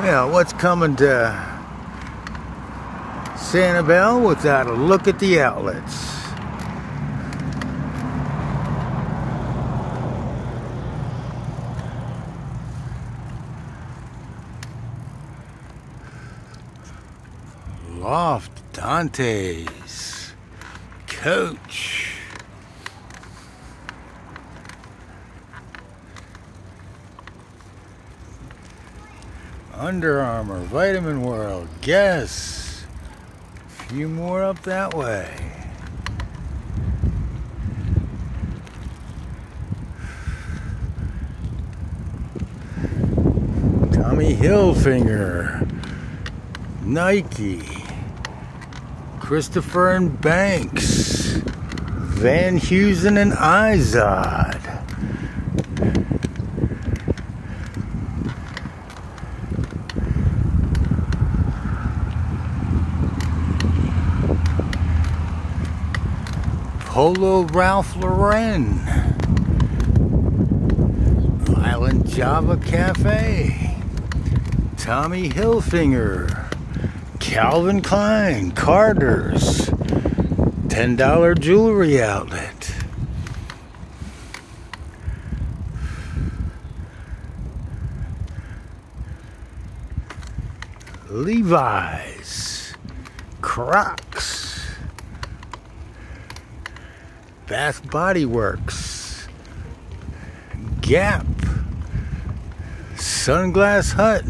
Well, what's coming to Sanibel without a look at the outlets? Loft Dante's Coach. Under Armour, Vitamin World, Guess. A few more up that way. Tommy Hilfiger, Nike, Christopher and Banks, Van Heusen and Izod. Polo Ralph Lauren, Island Java Cafe, Tommy Hilfiger, Calvin Klein, Carter's, $10 jewelry outlet. Levi's, Crocs, Bath Body Works, Gap, Sunglass Hut.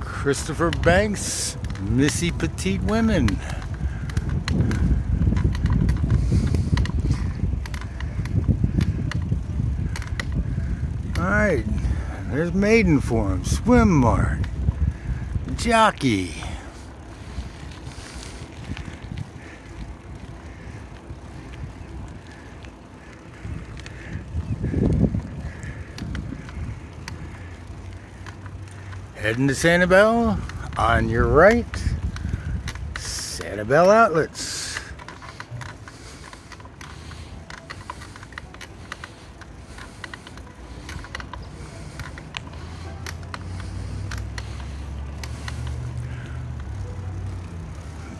Christopher Banks, Missy Petite Women. Alright, there's Maidenform, Swim Mart, Jockey. Heading to Sanibel, on your right, Sanibel Outlets.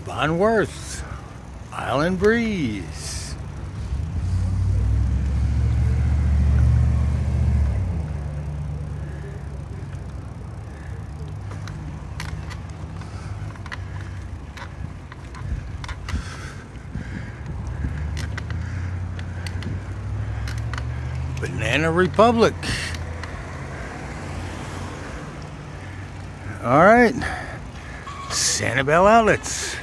Bon Worth, Island Breeze. Banana Republic. All right, Sanibel Outlets.